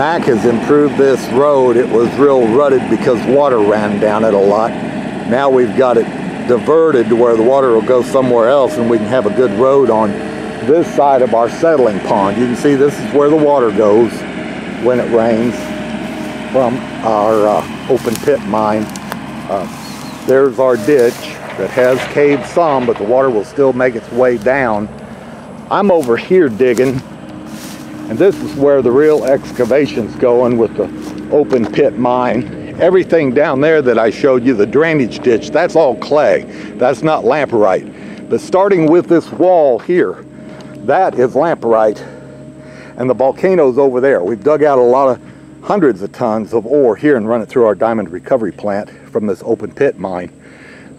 Mac has improved this road. It was real rutted because water ran down it a lot. Now we've got it diverted to where the water will go somewhere else and we can have a good road on this side of our settling pond. You can see this is where the water goes when it rains from our uh, open pit mine. Uh, there's our ditch that has caved some, but the water will still make its way down. I'm over here digging, and this is where the real excavation's going with the open pit mine. Everything down there that I showed you, the drainage ditch, that's all clay. That's not lamproite. But starting with this wall here, that is lamproite. And the volcano's over there. We've dug out a lot of hundreds of tons of ore here and run it through our diamond recovery plant from this open pit mine.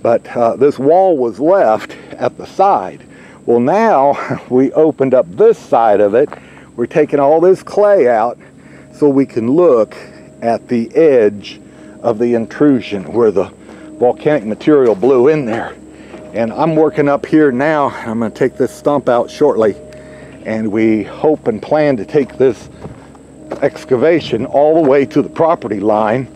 But uh, this wall was left at the side. Well, now we opened up this side of it. We're taking all this clay out so we can look at the edge of the intrusion where the volcanic material blew in there. And I'm working up here now. I'm going to take this stump out shortly. And we hope and plan to take this excavation all the way to the property line.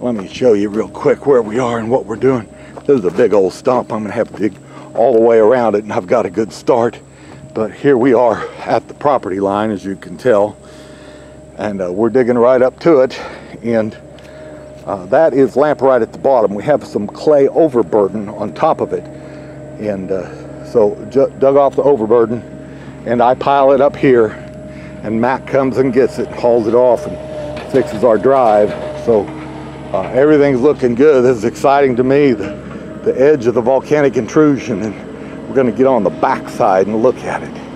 Let me show you real quick where we are and what we're doing. This is a big old stump. I'm going to have to dig all the way around it and I've got a good start. But here we are at the property line, as you can tell. And uh, we're digging right up to it. And uh, that is lamproite at the bottom. We have some clay overburden on top of it. And uh, so dug off the overburden and I pile it up here and Mac comes and gets it, hauls it off and fixes our drive. So uh, everything's looking good. This is exciting to me, the, the edge of the volcanic intrusion. And we're gonna get on the backside and look at it.